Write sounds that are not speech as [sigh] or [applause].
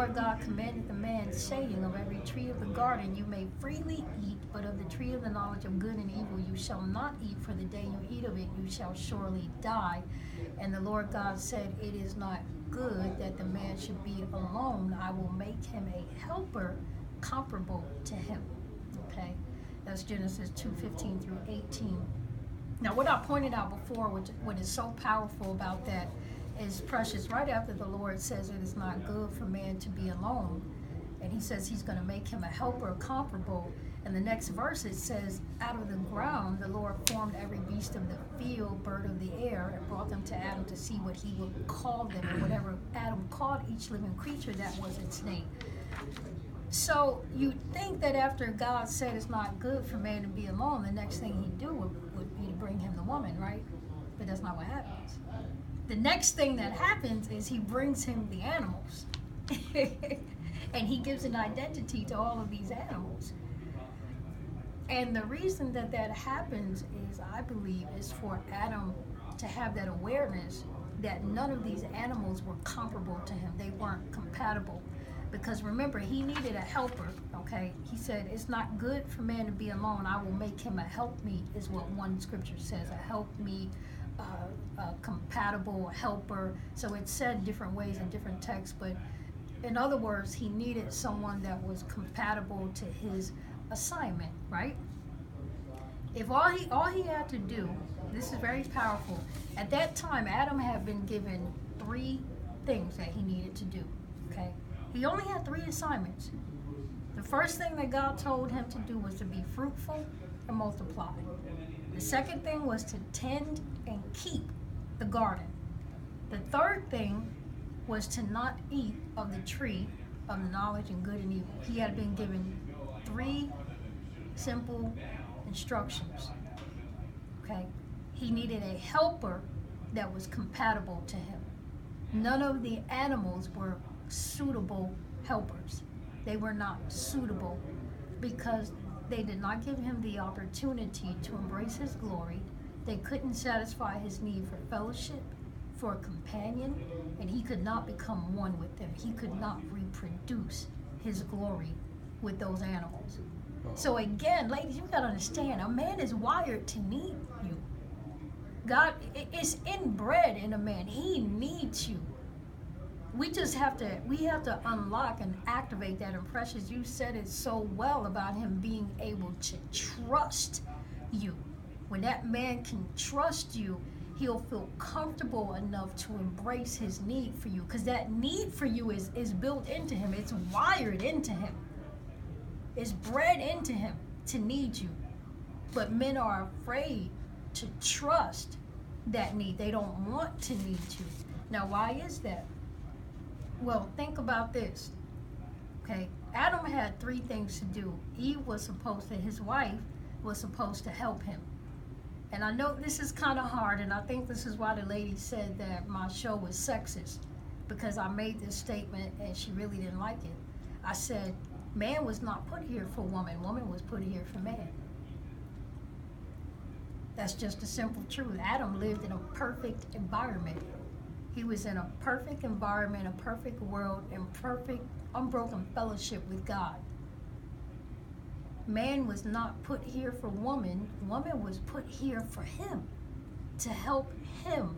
Lord God commanded the man, saying, Of every tree of the garden you may freely eat, but of the tree of the knowledge of good and evil you shall not eat, for the day you eat of it you shall surely die. And the Lord God said, It is not good that the man should be alone. I will make him a helper comparable to him. Okay? That's Genesis 2 15 through 18. Now, what I pointed out before, which what is so powerful about that, is precious. Right after the Lord says it is not good for man to be alone, and He says He's going to make him a helper comparable. And the next verse it says, Out of the ground the Lord formed every beast of the field, bird of the air, and brought them to Adam to see what he would call them. And whatever Adam called each living creature, that was its name. So you think that after God said it's not good for man to be alone, the next thing he'd do would, would be to bring him the woman, right? But that's not what happens. The next thing that happens is he brings him the animals. [laughs] and he gives an identity to all of these animals. And the reason that that happens is, I believe, is for Adam to have that awareness that none of these animals were comparable to him. They weren't compatible because remember he needed a helper okay? He said it's not good for man to be alone. I will make him a helpmeet is what one scripture says a helpmeet uh, a compatible helper. So it's said different ways in different texts but in other words he needed someone that was compatible to his assignment right? If all he all he had to do this is very powerful at that time adam had been given three things that he needed to do okay he only had three assignments. The first thing that God told him to do was to be fruitful and multiply. The second thing was to tend and keep the garden. The third thing was to not eat of the tree of knowledge and good and evil. He had been given three simple instructions. Okay? He needed a helper that was compatible to him. None of the animals were suitable helpers. They were not suitable because they did not give him the opportunity to embrace his glory. They couldn't satisfy his need for fellowship, for a companion, and he could not become one with them. He could not reproduce his glory with those animals. So uh-huh. again, ladies, you gotta understand, a man is wired to need you. God is inbred in a man. He needs you we just have to we have to unlock and activate that and precious you said it so well about him being able to trust you. When that man can trust you he'll feel comfortable enough to embrace his need for you because that need for you is is built into him. It's wired into him. It's bred into him to need you. But men are afraid to trust that need. They don't want to need you. Now why is that well, think about this. Okay, Adam had three things to do. Eve was supposed to, his wife was supposed to help him. And I know this is kind of hard, and I think this is why the lady said that my show was sexist, because I made this statement and she really didn't like it. I said, man was not put here for woman, woman was put here for man. That's just a simple truth. Adam lived in a perfect environment. He was in a perfect environment, a perfect world, in perfect, unbroken fellowship with God. Man was not put here for woman, woman was put here for him, to help him